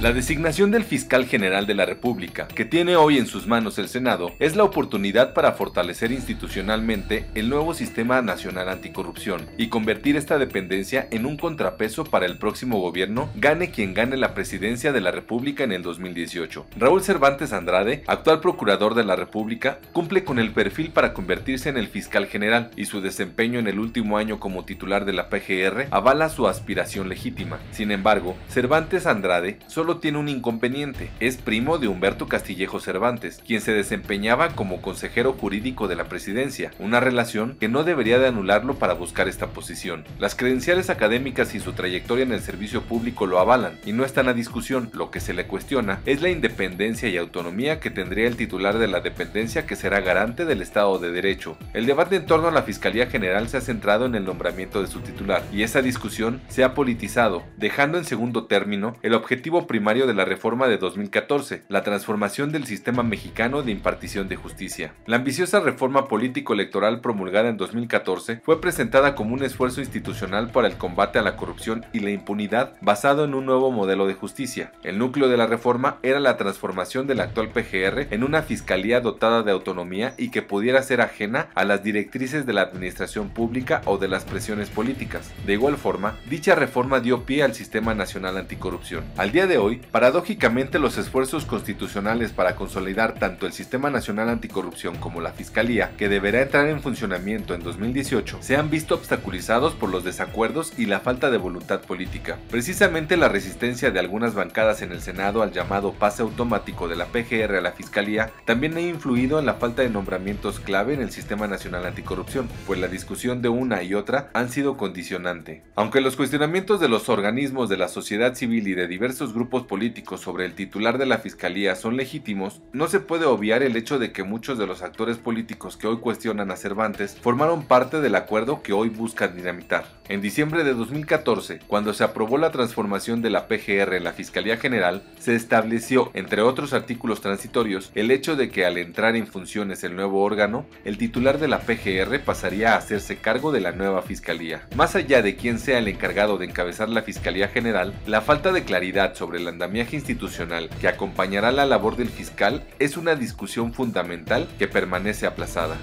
La designación del fiscal general de la República, que tiene hoy en sus manos el Senado, es la oportunidad para fortalecer institucionalmente el nuevo sistema nacional anticorrupción y convertir esta dependencia en un contrapeso para el próximo gobierno, gane quien gane la presidencia de la República en el 2018. Raúl Cervantes Andrade, actual procurador de la República, cumple con el perfil para convertirse en el fiscal general y su desempeño en el último año como titular de la PGR avala su aspiración legítima. Sin embargo, Cervantes Andrade solo tiene un inconveniente, es primo de Humberto Castillejo Cervantes, quien se desempeñaba como consejero jurídico de la presidencia, una relación que no debería de anularlo para buscar esta posición. Las credenciales académicas y su trayectoria en el servicio público lo avalan y no están a discusión, lo que se le cuestiona es la independencia y autonomía que tendría el titular de la dependencia que será garante del Estado de Derecho. El debate en torno a la Fiscalía General se ha centrado en el nombramiento de su titular y esa discusión se ha politizado, dejando en segundo término el objetivo primero de la reforma de 2014, la transformación del sistema mexicano de impartición de justicia. La ambiciosa reforma político-electoral promulgada en 2014 fue presentada como un esfuerzo institucional para el combate a la corrupción y la impunidad basado en un nuevo modelo de justicia. El núcleo de la reforma era la transformación del actual PGR en una fiscalía dotada de autonomía y que pudiera ser ajena a las directrices de la administración pública o de las presiones políticas. De igual forma, dicha reforma dio pie al Sistema Nacional Anticorrupción. Al día de hoy, paradójicamente los esfuerzos constitucionales para consolidar tanto el Sistema Nacional Anticorrupción como la Fiscalía, que deberá entrar en funcionamiento en 2018, se han visto obstaculizados por los desacuerdos y la falta de voluntad política. Precisamente la resistencia de algunas bancadas en el Senado al llamado pase automático de la PGR a la Fiscalía también ha influido en la falta de nombramientos clave en el Sistema Nacional Anticorrupción, pues la discusión de una y otra han sido condicionante. Aunque los cuestionamientos de los organismos de la sociedad civil y de diversos grupos políticos sobre el titular de la fiscalía son legítimos, no se puede obviar el hecho de que muchos de los actores políticos que hoy cuestionan a Cervantes formaron parte del acuerdo que hoy buscan dinamitar. En diciembre de 2014, cuando se aprobó la transformación de la PGR en la Fiscalía General, se estableció, entre otros artículos transitorios, el hecho de que al entrar en funciones el nuevo órgano, el titular de la PGR pasaría a hacerse cargo de la nueva Fiscalía. Más allá de quién sea el encargado de encabezar la Fiscalía General, la falta de claridad sobre el andamiaje institucional que acompañará la labor del fiscal es una discusión fundamental que permanece aplazada.